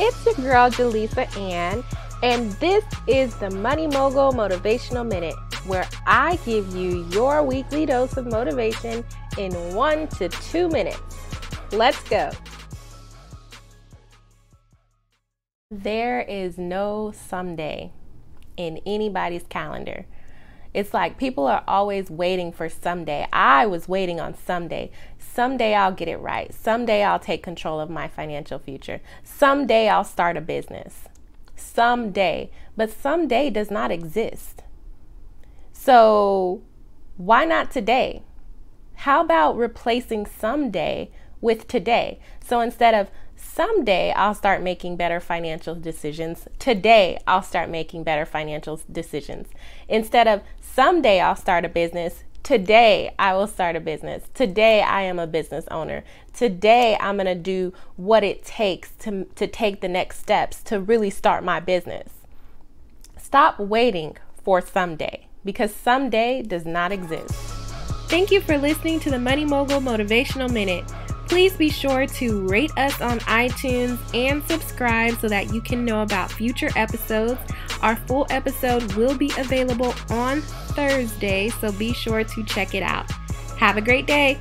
It's your girl, Jalesa Ann, and this is the Money Mogul Motivational Minute, where I give you your weekly dose of motivation in one to two minutes. Let's go. There is no someday in anybody's calendar. It's like people are always waiting for someday. I was waiting on someday. Someday I'll get it right. Someday I'll take control of my financial future. Someday I'll start a business. Someday. But someday does not exist. So why not today? How about replacing someday with today? So instead of someday I'll start making better financial decisions. Today I'll start making better financial decisions. Instead of someday I'll start a business, today I will start a business. Today I am a business owner. Today I'm going to do what it takes to to take the next steps to really start my business. Stop waiting for someday because someday does not exist. Thank you for listening to the Money Mogul Motivational Minute. Please be sure to rate us on iTunes and subscribe so that you can know about future episodes. Our full episode will be available on Thursday, so be sure to check it out. Have a great day.